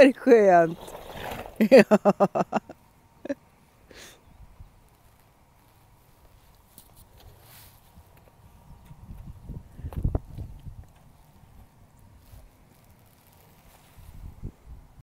var skönt. Ja.